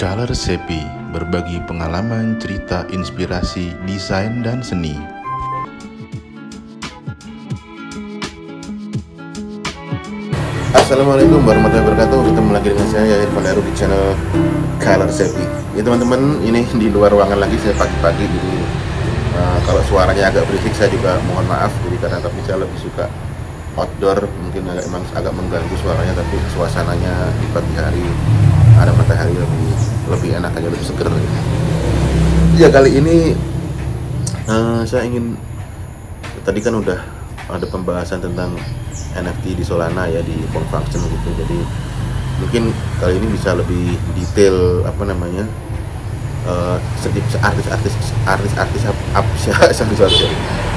Color Sepi berbagi pengalaman, cerita, inspirasi, desain, dan seni. Assalamualaikum warahmatullahi wabarakatuh. Ketemu lagi dengan saya Irfan Heru di channel Color Sepi. Ya teman-teman ini di luar ruangan lagi saya pagi-pagi Jadi uh, kalau suaranya agak berisik saya juga mohon maaf. Jadi karena tapi saya lebih suka outdoor Mungkin agak, emang agak mengganggu suaranya Tapi suasananya di pagi hari Ada matahari lebih, lebih enak aja, lebih seger Ya kali ini uh, saya ingin Tadi kan udah ada pembahasan tentang NFT di Solana ya di form function gitu jadi mungkin kali ini bisa lebih detail apa namanya uh, artis-artis artis-artis sorry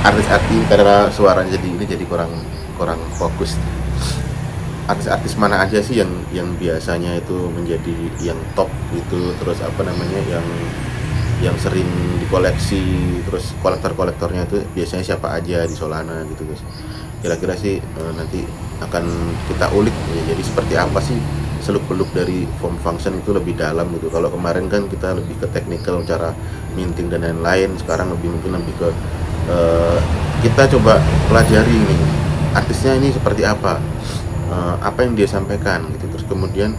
artis-artis karena suaranya jadi ini jadi kurang kurang fokus artis-artis mana aja sih yang yang biasanya itu menjadi yang top gitu? Terus apa namanya yang yang sering dikoleksi? Terus kolektor-kolektornya itu biasanya siapa aja di Solana gitu guys? Kira-kira sih e, nanti akan kita ulik ya. jadi seperti apa sih seluk beluk dari form function itu lebih dalam gitu? Kalau kemarin kan kita lebih ke technical cara minting dan lain-lain. Sekarang lebih mungkin lebih ke e, kita coba pelajari ini. Artisnya ini seperti apa e, apa yang dia sampaikan gitu. Terus kemudian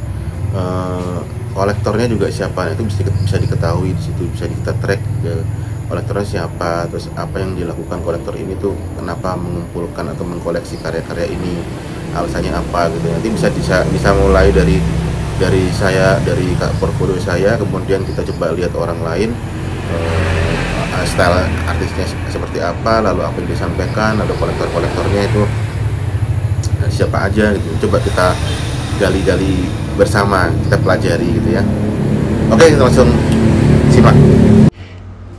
e, kolektornya juga siapa itu bisa bisa diketahui di situ bisa kita track ke kolektornya siapa. Terus apa yang dilakukan kolektor ini tuh kenapa mengumpulkan atau mengkoleksi karya-karya ini alasannya apa gitu. Nanti bisa bisa bisa mulai dari dari saya dari portfolio saya kemudian kita coba lihat orang lain uh, style artisnya seperti apa lalu apa yang disampaikan ada kolektor-kolektornya itu siapa aja gitu coba kita gali-gali bersama kita pelajari gitu ya oke kita langsung simak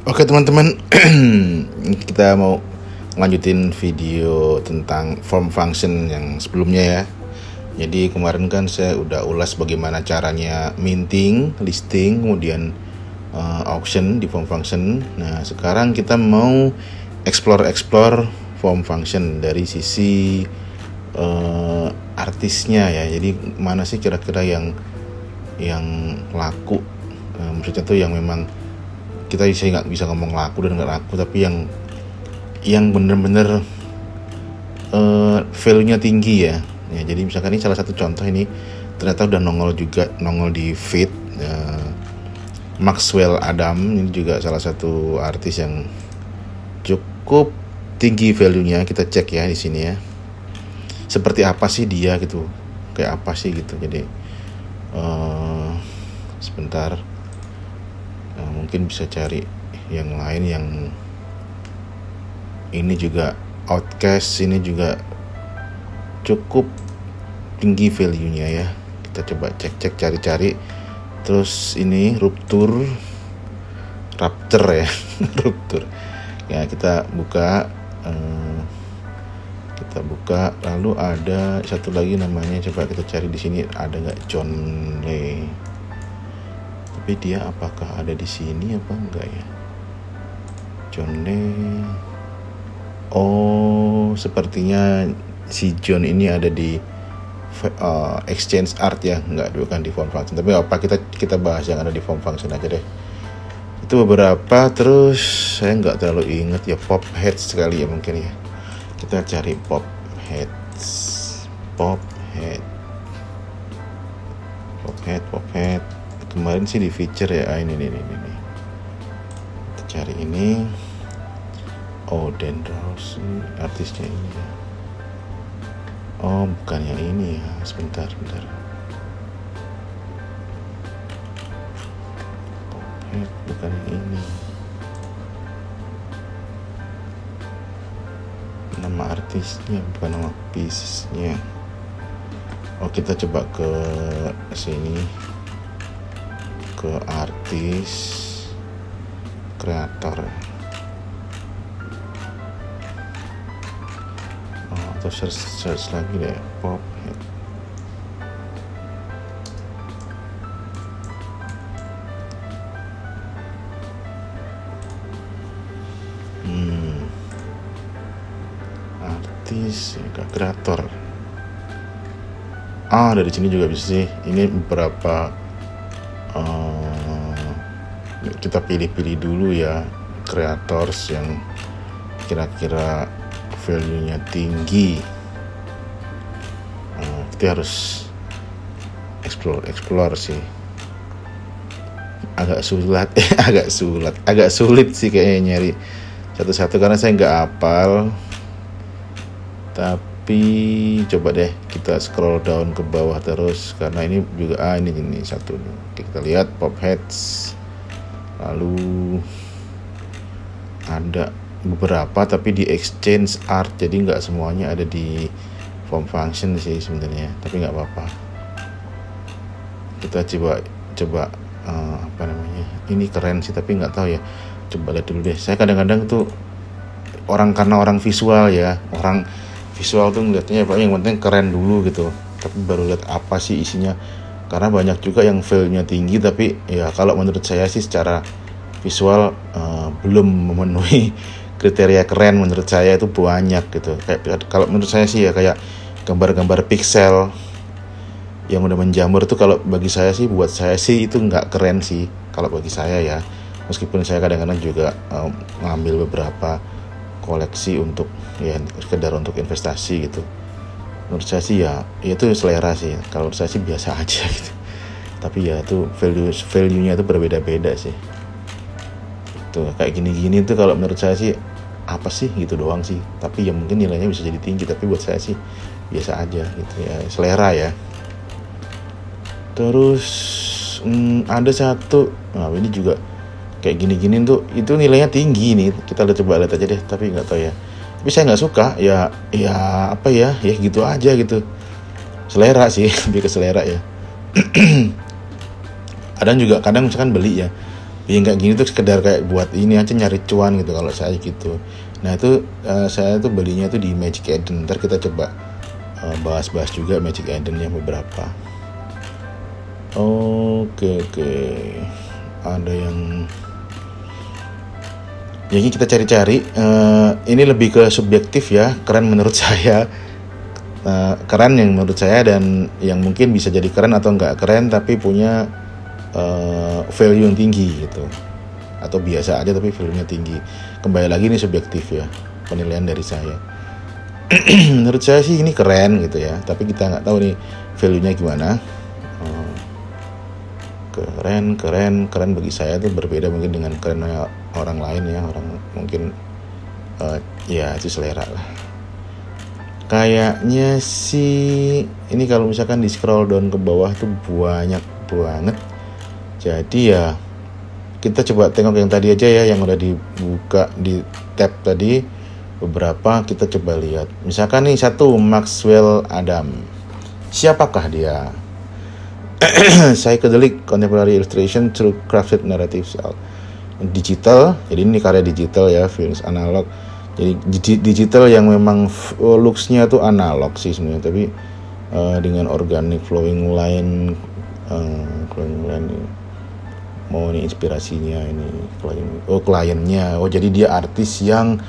Oke teman-teman, kita mau lanjutin video tentang form function yang sebelumnya ya. Jadi kemarin kan saya udah ulas bagaimana caranya minting, listing, kemudian uh, auction di form function. Nah sekarang kita mau explore-explore form function dari sisi uh, artisnya ya. Jadi mana sih kira-kira yang yang laku? Uh, maksudnya tuh yang memang kita bisa nggak bisa ngomong laku dan nggak laku tapi yang yang bener-bener uh, value-nya tinggi ya ya jadi misalkan ini salah satu contoh ini ternyata udah nongol juga nongol di feed uh, Maxwell Adam ini juga salah satu artis yang cukup tinggi value-nya kita cek ya di sini ya seperti apa sih dia gitu kayak apa sih gitu. Jadi uh, sebentar. Nah, mungkin bisa cari yang lain yang ini juga outcast ini juga cukup tinggi value-nya ya. Kita coba cek-cek cari-cari. Terus ini ruptur raptor ya. Ruptur. Ya kita buka eh, kita buka lalu ada satu lagi namanya coba kita cari di sini ada nggak John Lee? Tapi dia apakah ada di sini apa enggak ya? John Lee. Oh sepertinya si John ini ada di uh, exchange art ya enggak bukan di form function. Tapi apa kita kita bahas yang ada di form function aja deh. Itu beberapa terus saya nggak terlalu inget ya pop heads sekali ya mungkin ya kita cari pop heads. Pop head. Pop head pop head. Kemarin sih di feature ya ah, ini nih ini, ini. kita cari ini. Oh Dan Rose artisnya ini ya. Oh bukan yang ini ya. Sebentar sebentar. Oh, bukan yang ini nama artisnya bukan nama piecesnya oh kita coba ke sini. Ke artis kreator. Oh, atau search, search lagi deh pop artis ya, kreator. Ah dari sini juga bisa sih. Ini beberapa uh, kita pilih-pilih dulu ya creators yang kira-kira value-nya tinggi. Uh, kita harus explore explore sih. Agak sulit agak sulit agak sulit sih kayaknya nyari satu-satu karena saya nggak hafal tapi coba deh kita scroll down ke bawah terus karena ini juga ah ini ini satu nih. Kita lihat pop heads. Lalu ada beberapa tapi di exchange art jadi nggak semuanya ada di form function sih sebenarnya tapi nggak apa-apa. Kita coba coba uh, apa namanya ini keren sih tapi nggak tahu ya. Coba lihat dulu deh. Saya kadang-kadang tuh orang karena orang visual ya orang visual tuh ngeliatnya ya yang penting keren dulu gitu. Tapi baru lihat apa sih isinya. Karena banyak juga yang value-nya tinggi tapi ya kalau menurut saya sih secara visual uh, belum memenuhi kriteria keren menurut saya itu banyak gitu. Kayak kalau menurut saya sih ya kayak gambar-gambar pixel yang udah menjamur tuh kalau bagi saya sih buat saya sih itu nggak keren sih kalau bagi saya ya. Meskipun saya kadang-kadang juga um, ngambil beberapa koleksi untuk ya sekedar untuk investasi gitu. Menurut saya sih ya, ya itu selera sih. Kalau menurut saya sih biasa aja gitu. Tapi ya itu value value nya itu berbeda-beda sih. Tuh kayak gini-gini tuh kalau menurut saya sih apa sih gitu doang sih. Tapi ya mungkin nilainya bisa jadi tinggi. Tapi buat saya sih biasa aja gitu ya. Selera ya. Terus hmm, ada satu nah ini juga kayak gini-gini tuh itu nilainya tinggi nih. Kita lihat coba lihat aja deh tapi nggak tahu ya. Tapi saya nggak suka ya ya apa ya ya gitu aja gitu. Selera sih lebih ke selera ya. Kadang juga kadang misalkan beli ya yang kayak gini tuh sekedar kayak buat ini aja nyari cuan gitu kalau saya gitu. Nah itu uh, saya tuh belinya tuh di Magic Eden. Ntar kita coba eh, bahas-bahas uh, juga Magic Eden yang beberapa. Oke oke. Ada yang jadi kita cari-cari uh, ini lebih ke subjektif ya keren menurut saya. Uh, keren yang menurut saya dan yang mungkin bisa jadi keren atau nggak keren tapi punya uh, value yang tinggi gitu. Atau biasa aja tapi value-nya tinggi. Kembali lagi ini subjektif ya penilaian dari saya. Menurut saya sih ini keren gitu ya tapi kita nggak tahu nih value-nya gimana. Keren keren keren bagi saya itu berbeda mungkin dengan keren orang lain ya orang mungkin uh, ya itu selera lah. Kayaknya sih ini kalau misalkan di scroll down ke bawah tuh banyak banget. Jadi ya kita coba tengok yang tadi aja ya yang udah dibuka di tab tadi. Beberapa kita coba lihat. Misalkan nih satu Maxwell Adam. Siapakah dia? Psychedelic contemporary illustration through crafted narrative cell digital jadi ini karya digital ya films analog jadi digital yang memang oh, looksnya tuh analog sih sebenarnya tapi uh, dengan organic flowing line uh, flowing line ini. mau ini inspirasinya ini klien oh kliennya oh jadi dia artis yang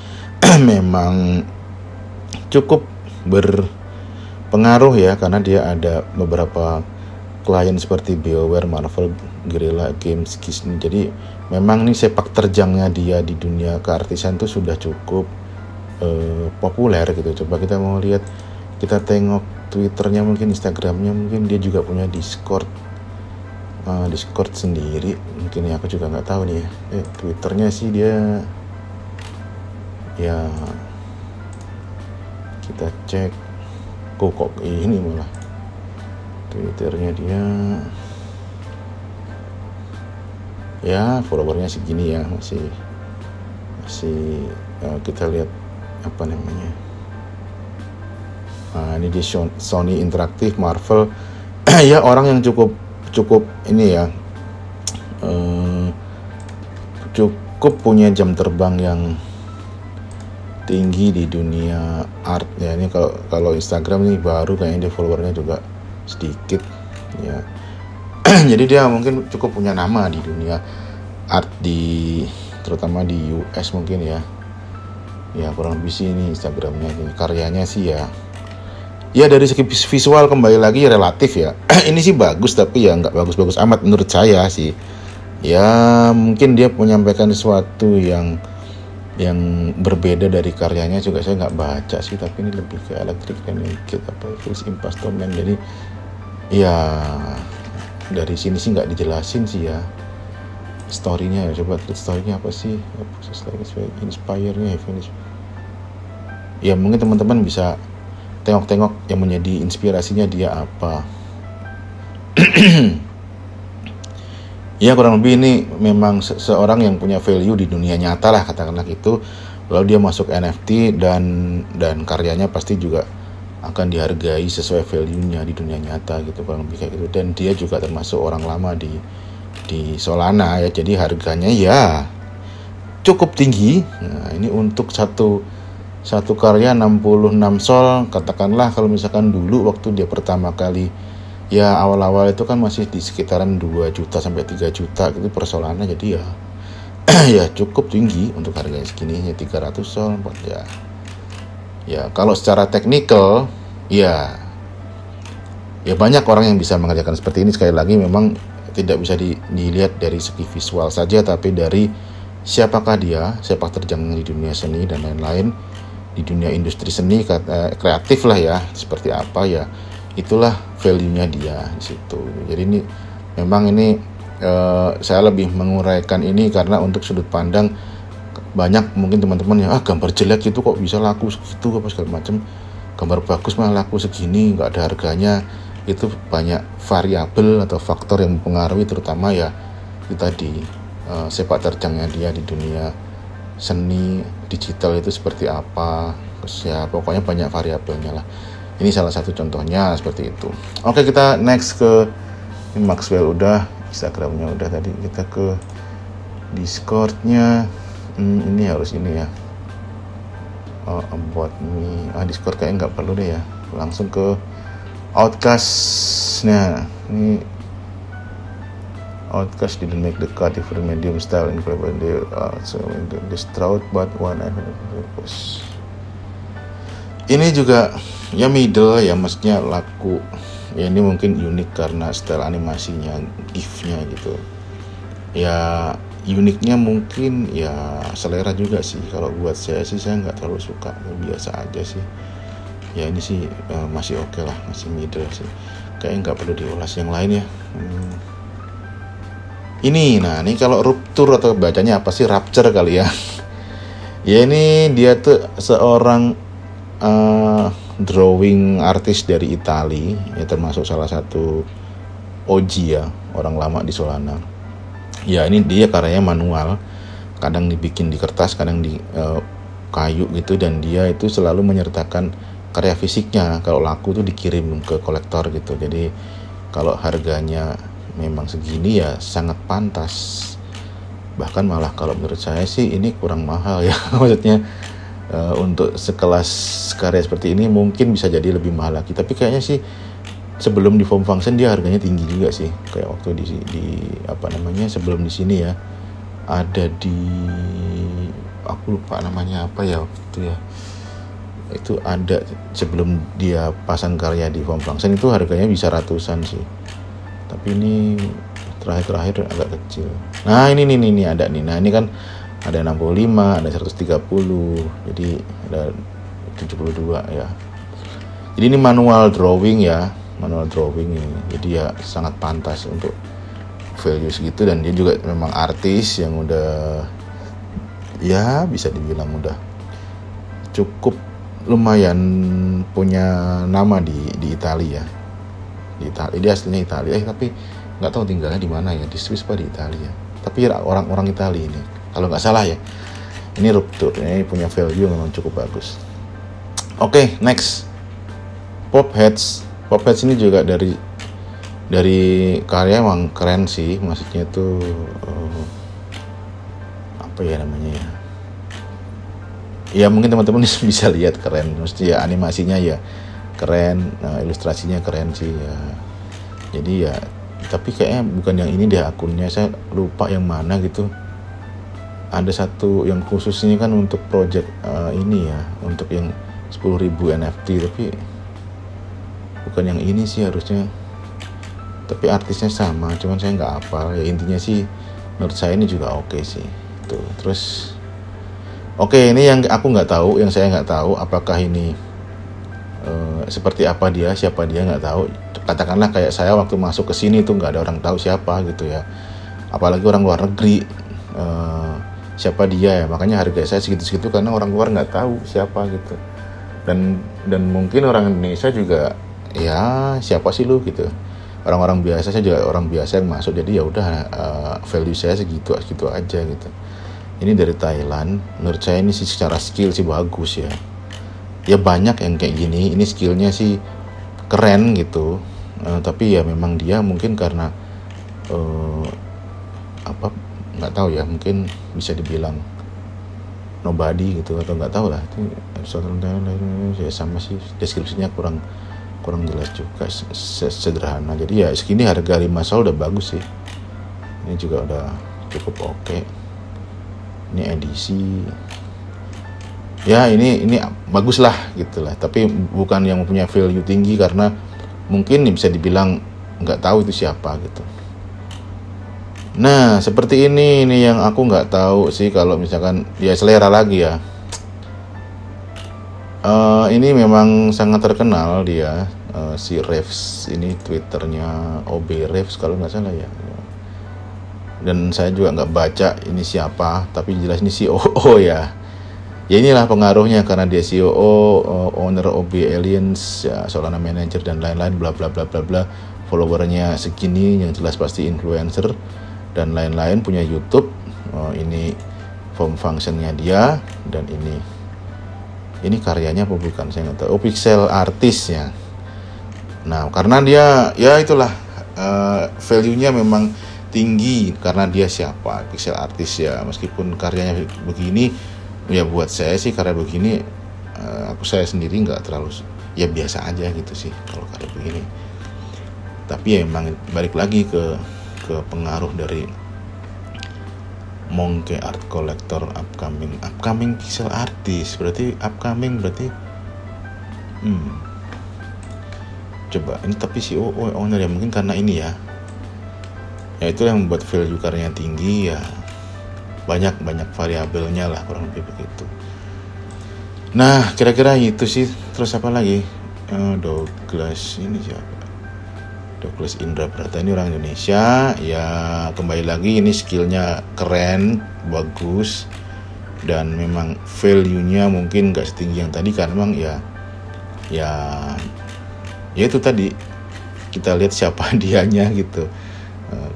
memang cukup berpengaruh ya karena dia ada beberapa klien seperti BioWare, Marvel, Guerrilla Games, Disney. Jadi memang nih sepak terjangnya dia di dunia keartisan itu sudah cukup uh, populer gitu. Coba kita mau lihat, kita tengok Twitternya mungkin, Instagramnya mungkin dia juga punya Discord, uh, Discord sendiri. Mungkin ya aku juga nggak tahu nih ya. Eh, Twitternya sih dia ya kita cek kok ini malah twitternya dia ya followernya segini ya masih masih uh, kita lihat apa namanya. Nah, ini di Sony Interaktif Marvel. Ya orang yang cukup cukup ini ya uh, cukup punya jam terbang yang tinggi di dunia art ya. Ini kalau kalau Instagram ini baru kayaknya dia followernya juga sedikit ya jadi dia mungkin cukup punya nama di dunia art di terutama di US mungkin ya. Ya kurang lebih sih ini Instagramnya karyanya sih ya. Ya dari segi visual kembali lagi relatif ya. Ini sih bagus tapi ya nggak bagus-bagus amat menurut saya sih. Ya mungkin dia menyampaikan sesuatu yang yang berbeda dari karyanya juga saya nggak baca sih tapi ini lebih ke elektrik dan kit apa Impastomen jadi ya dari sini sih nggak dijelasin sih ya. Storynya ya coba lihat storynya apa sih? Proses like inspire-nya ya mungkin teman-teman bisa tengok-tengok yang menjadi inspirasinya dia apa. Ya kurang lebih ini memang se seorang yang punya value di dunia nyata lah katakanlah gitu. Lalu dia masuk NFT dan dan karyanya pasti juga akan dihargai sesuai value-nya di dunia nyata gitu kurang lebih kayak gitu. Dan dia juga termasuk orang lama di di Solana ya. Jadi harganya ya cukup tinggi. Nah ini untuk satu satu karya 66 sol katakanlah kalau misalkan dulu waktu dia pertama kali ya awal-awal itu kan masih di sekitaran 2 juta sampai 3 juta gitu per solana. Jadi ya ya cukup tinggi untuk harganya segini ya 300 sol ya ya kalau secara teknikal ya ya banyak orang yang bisa mengerjakan seperti ini sekali lagi memang tidak bisa di, dilihat dari segi visual saja tapi dari siapakah dia sepak terjangnya di dunia seni dan lain-lain di dunia industri seni eh, kreatif lah ya seperti apa ya itulah value-nya dia di situ. Jadi ini memang ini uh, saya lebih menguraikan ini karena untuk sudut pandang banyak mungkin teman-teman yang ah gambar jelek itu kok bisa laku segitu apa segala macam gambar bagus malah laku segini nggak ada harganya itu banyak variabel atau faktor yang mempengaruhi terutama ya itu tadi uh, sepak terjangnya dia di dunia seni digital itu seperti apa terus ya pokoknya banyak variabelnya lah ini salah satu contohnya seperti itu. Oke kita next ke Maxwell udah, Instagramnya udah tadi kita ke Discordnya. Hmm, ini harus ini ya. Oh, about me. Ah Discord kayaknya nggak perlu deh ya. Langsung ke Outcast-nya. Ini Outcast didn't make the cut different medium style in they uh, so the, the Stroud but one I ini juga ya middle ya maksudnya laku ya ini mungkin unik karena style animasinya gifnya gitu ya uniknya mungkin ya selera juga sih. Kalau buat saya sih saya nggak terlalu suka. Biasa aja sih. Ya ini sih uh, masih oke okay lah masih middle sih. Kayak nggak perlu diulas yang lain ya. Hmm. ini nah ini kalau ruptur atau bacanya apa sih? Rapture kali ya. Ya ini dia tuh seorang uh, drawing artis dari Itali. Ya termasuk salah satu Oji ya orang lama di Solana ya ini dia karyanya manual. Kadang dibikin di kertas kadang di uh, kayu gitu dan dia itu selalu menyertakan karya fisiknya. Kalau laku tuh dikirim ke kolektor gitu. Jadi kalau harganya memang segini ya sangat pantas. Bahkan malah kalau menurut saya sih ini kurang mahal ya. Maksudnya uh, untuk sekelas karya seperti ini mungkin bisa jadi lebih mahal lagi. Tapi kayaknya sih sebelum di form function dia harganya tinggi juga sih. Kayak waktu di di apa namanya sebelum di sini ya. Ada di aku lupa namanya apa ya waktu ya. Itu ada sebelum dia pasang karya di form function itu harganya bisa ratusan sih. Tapi ini terakhir-terakhir agak kecil. Nah ini nih ini ada nih. Nah ini kan ada 65 ada 130 jadi ada 72 ya. Jadi ini manual drawing ya manual drawing ini. Jadi ya sangat pantas untuk value segitu. Dan dia juga memang artis yang udah ya bisa dibilang udah cukup lumayan punya nama di di Italia. Di Italia dia aslinya Italia. Eh tapi nggak tahu tinggalnya di mana ya di Swiss apa di Italia. Tapi orang-orang Italia ini. Kalau nggak salah ya ini ruptur ini punya value memang cukup bagus. Oke okay, next. Pop heads pop heads ini juga dari dari karya emang keren sih. Maksudnya itu uh, apa ya namanya ya? Ya mungkin teman-teman bisa lihat keren. Mesti ya animasinya ya keren nah, ilustrasinya keren sih ya. Jadi ya tapi kayaknya bukan yang ini deh akunnya. Saya lupa yang mana gitu. Ada satu yang khusus ini kan untuk project uh, ini ya untuk yang 10.000 NFT tapi bukan yang ini sih harusnya. Tapi artisnya sama cuman saya nggak hafal. Ya intinya sih menurut saya ini juga oke okay sih. Tuh terus oke okay, ini yang aku nggak tahu yang saya nggak tahu apakah ini uh, seperti apa dia siapa dia nggak tahu. Katakanlah kayak saya waktu masuk ke sini tuh nggak ada orang tahu siapa gitu ya. Apalagi orang luar negeri uh, siapa dia ya. Makanya harga saya segitu-segitu karena orang luar nggak tahu siapa gitu. Dan dan mungkin orang Indonesia juga ya siapa sih lu? Gitu. Orang-orang biasa saya juga orang biasa yang masuk jadi ya udah uh, value saya segitu segitu aja gitu. Ini dari Thailand. Menurut saya ini sih secara skill sih bagus ya. Ya banyak yang kayak gini ini skillnya sih keren gitu. Uh, tapi ya memang dia mungkin karena uh, apa nggak tahu ya mungkin bisa dibilang nobody gitu atau nggak tahu lah. Itu ya sama sih deskripsinya kurang kurang jelas juga sederhana jadi ya segini harga 5 sol udah bagus sih. Ini juga udah cukup oke. Okay. ini edisi. Ya ini ini bagus lah gitu lah. Tapi bukan yang mempunyai value tinggi karena mungkin bisa dibilang nggak tahu itu siapa gitu. Nah seperti ini ini yang aku nggak tahu sih kalau misalkan ya selera lagi ya uh, ini memang sangat terkenal dia. Uh, si Refs ini twitternya OB Refs kalau nggak salah ya. Dan saya juga nggak baca ini siapa tapi jelas ini COO ya. Ya inilah pengaruhnya karena dia COO uh, eh, owner OB Aliens ya Solana manager dan lain-lain bla bla bla bla bla. Followernya segini yang jelas pasti influencer dan lain-lain punya YouTube. Uh, ini form functionnya dia dan ini ini karyanya apa bukan? Saya nggak tahu. Oh pixel artis ya. Nah karena dia ya itulah uh, value-nya memang tinggi karena dia siapa pixel artis ya. Meskipun karyanya begini ya buat saya sih karya begini uh, aku saya sendiri nggak terlalu ya biasa aja gitu sih kalau karya begini. Tapi ya memang balik lagi ke ke pengaruh dari Monkey Art Collector upcoming upcoming pixel artist. Berarti upcoming berarti hmm. Coba ini tapi si owner ya mungkin karena ini ya. Ya itu yang membuat value karyanya tinggi ya. Banyak banyak variabelnya lah kurang lebih begitu. Nah kira-kira itu sih. Terus apa lagi? Uh, Douglas ini siapa Douglas Indra Prata ini orang Indonesia. Ya kembali lagi ini skillnya keren bagus dan memang value-nya mungkin gak setinggi yang tadi karena memang ya ya ya itu tadi kita lihat siapa dianya gitu. Uh,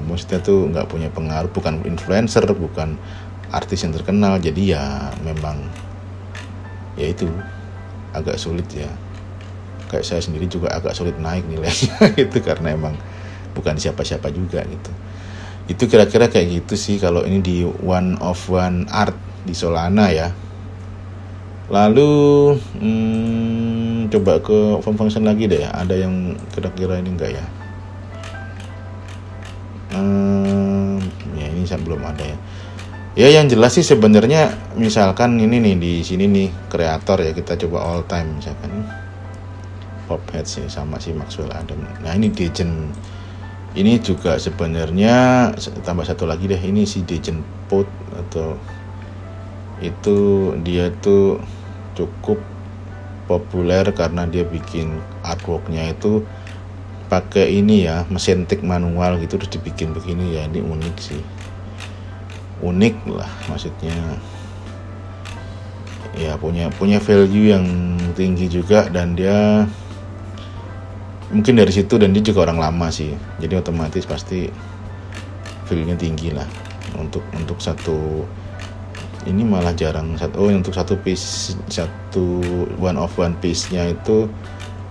maksudnya tuh nggak punya pengaruh bukan influencer bukan artis yang terkenal. Jadi ya memang ya itu agak sulit ya kayak saya sendiri juga agak sulit naik nilainya gitu karena emang bukan siapa-siapa juga gitu. Itu kira-kira kayak gitu sih kalau ini di one of one art di Solana ya. Lalu hmm, coba ke form function lagi deh. Ada yang kira-kira ini enggak ya? Hmm, ya ini belum ada ya. Ya yang jelas sih sebenarnya misalkan ini nih di sini nih kreator ya kita coba all time misalkan Pophead sih sama si Maxwell Adam. Nah ini Dejen ini juga sebenarnya tambah satu lagi deh ini si Dejen Pot atau itu dia tuh cukup populer karena dia bikin artworknya itu pakai ini ya mesin tik manual gitu terus dibikin begini ya. Ini unik sih. Unik lah maksudnya. Ya punya punya value yang tinggi juga dan dia mungkin dari situ dan dia juga orang lama sih. Jadi otomatis pasti feelnya tinggi lah. Untuk untuk satu ini malah jarang satu oh untuk satu piece satu one of one piece nya itu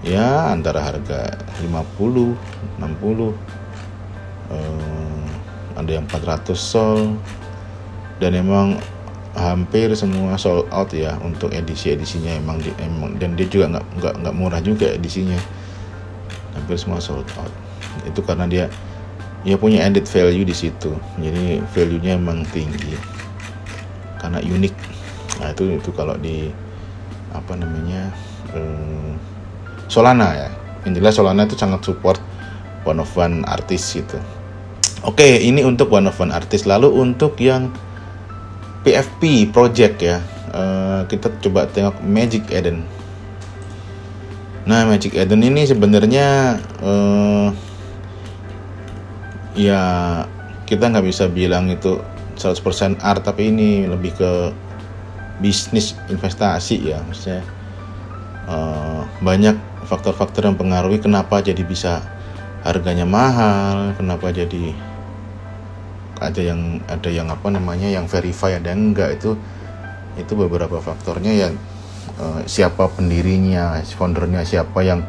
ya antara harga 50 60 eh, ada yang 400 sol dan emang hampir semua sold out ya untuk edisi edisinya emang, emang dan dia juga nggak nggak murah juga edisinya hampir semua sold out. Itu karena dia dia punya added value di situ. Jadi value nya emang tinggi. Karena unik. Nah itu itu kalau di apa namanya eh, Solana ya. Yang jelas Solana itu sangat support one of one artis gitu. Oke ini untuk one of one artis lalu untuk yang PFP project ya. Uh, kita coba tengok Magic Eden nah Magic Eden ini sebenarnya uh, ya kita nggak bisa bilang itu 100% art tapi ini lebih ke bisnis investasi ya maksudnya. Uh, banyak faktor-faktor yang pengaruhi kenapa jadi bisa harganya mahal kenapa jadi ada yang ada yang apa namanya yang verify ada yang enggak itu itu beberapa faktornya. Yang uh, siapa pendirinya foundernya siapa yang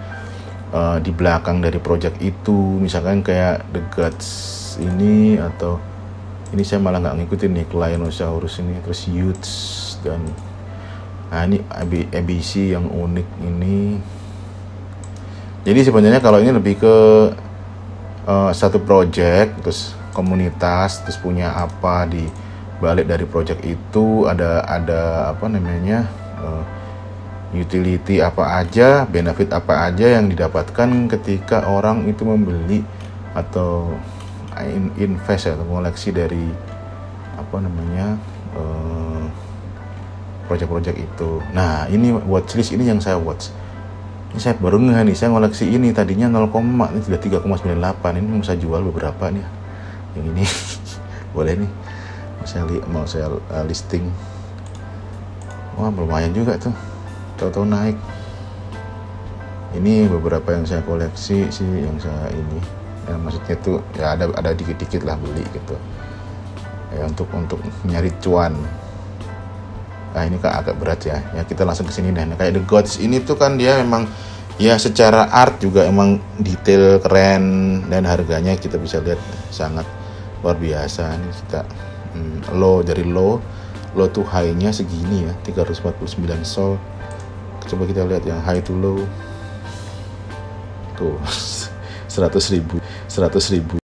uh, di belakang dari project itu. Misalkan kayak The Gods ini atau ini saya malah nggak ngikutin nih Clienosaurus ini terus Youths dan nah ini ABC yang unik ini. Jadi sebenarnya kalau ini lebih ke uh, satu project terus komunitas terus punya apa di balik dari project itu ada ada apa namanya uh, utility apa aja benefit apa aja yang didapatkan ketika orang itu membeli atau invest atau koleksi dari apa namanya uh, project-project itu. Nah ini watchlist ini yang saya watch. Ini saya baru nih saya ngoleksi ini tadinya 0, ini sudah 3,98 ini mau saya jual beberapa nih yang ini boleh nih. Mau saya mau saya uh, listing. Wah lumayan juga tuh tahu-tahu naik. Ini beberapa yang saya koleksi sih yang saya ini. Ya maksudnya tuh ya ada ada dikit-dikit lah beli gitu. Ya untuk untuk nyari cuan. Nah ini kak agak berat ya. Ya kita langsung ke sini deh. Nah, kayak the gods ini tuh kan dia memang ya secara art juga emang detail keren dan harganya kita bisa lihat sangat luar biasa ini kita. Hmm, low dari low low to high nya segini ya 349 sol coba kita lihat yang high to low. Tuh 100 ribu 100 ribu